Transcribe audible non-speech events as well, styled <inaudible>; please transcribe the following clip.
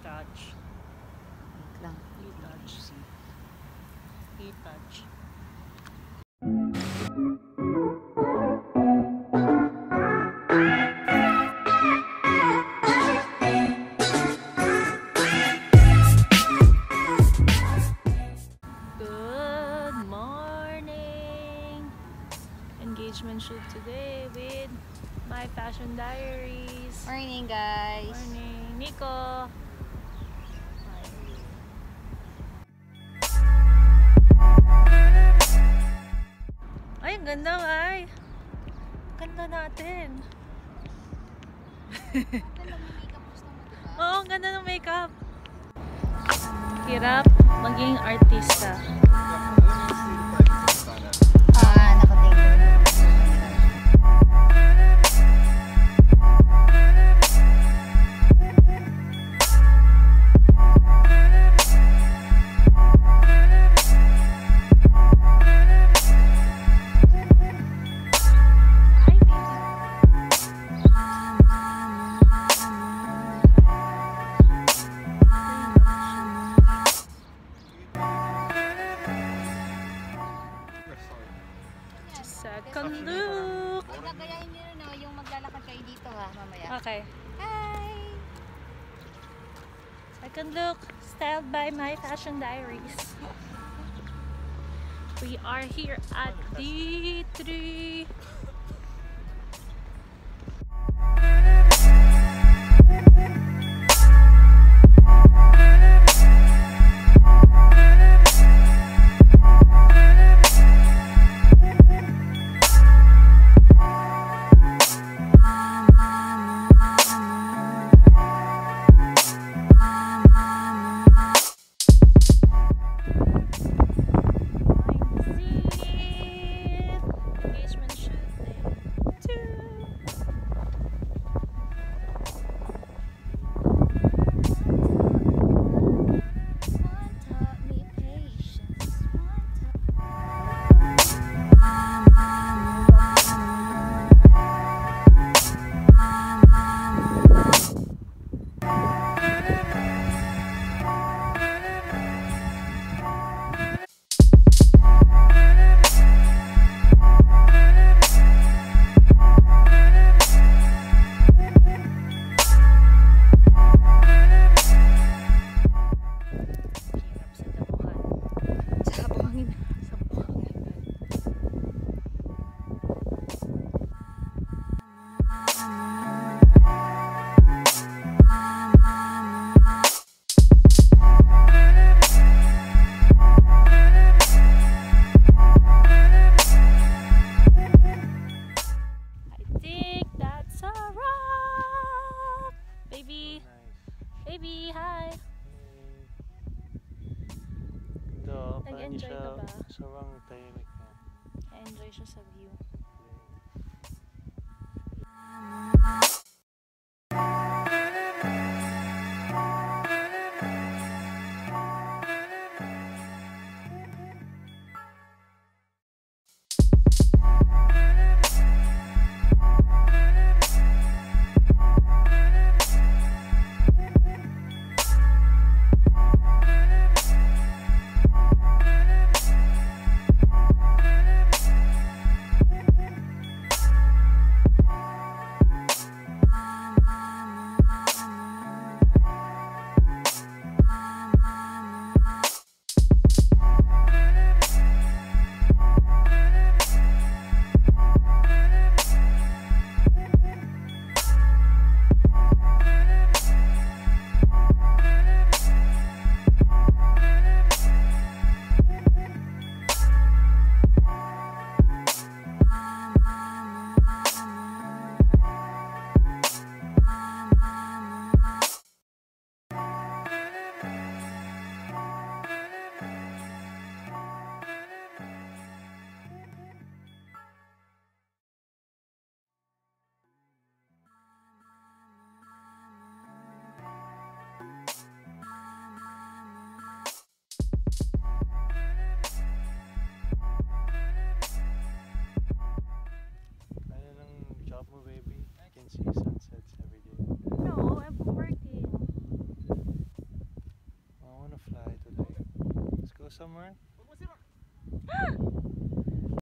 E-touch. Wait lang. E-touch. E-touch. Good morning! Engagement shoot today with Mai Fashion Diaries. Morning, guys. Morning, Nico. Ang ganda ay. Ganda natin. <laughs> Oo, ang ganda ng makeup. Hirap maging artista. Okay. Hi! Second look, styled by Mai Fashion Diaries. We are here at D3. Hi. Ito, Nag-enjoy ka ba? Sawang tahimik na. enjoy siya sa view. amor. Ah!